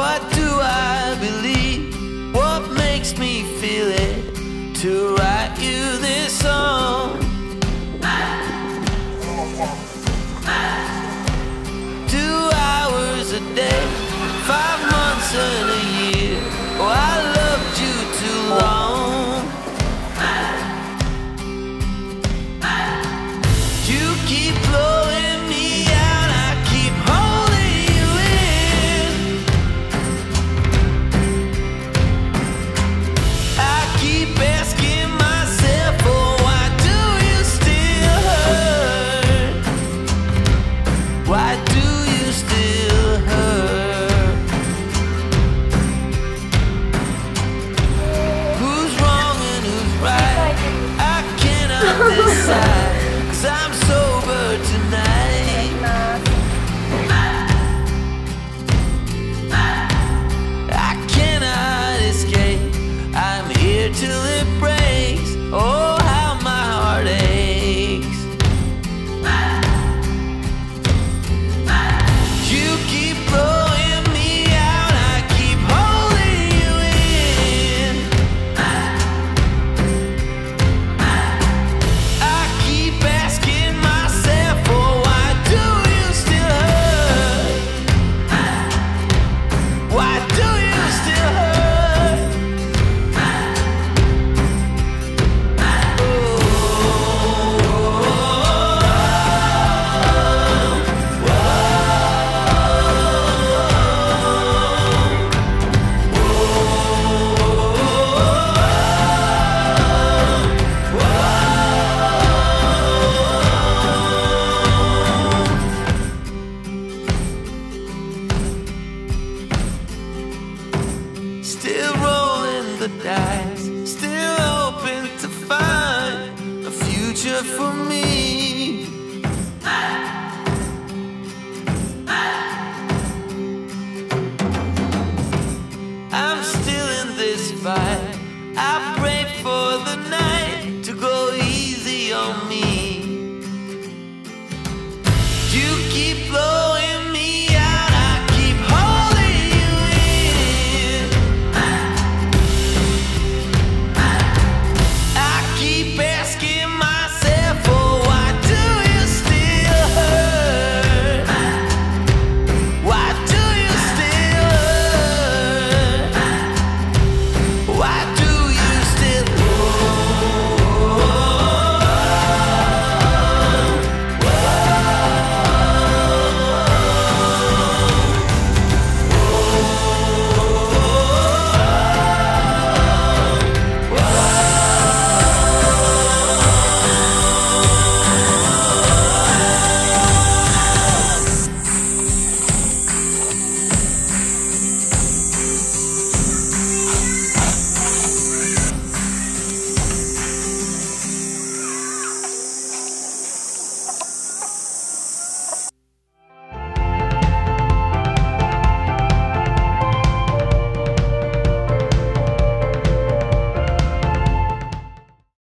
What do I believe? What makes me feel it to write you this song? Two hours a day, five months in a year. Oh, I loved you too long. You keep picture for me. I'm still in this fight. I pray.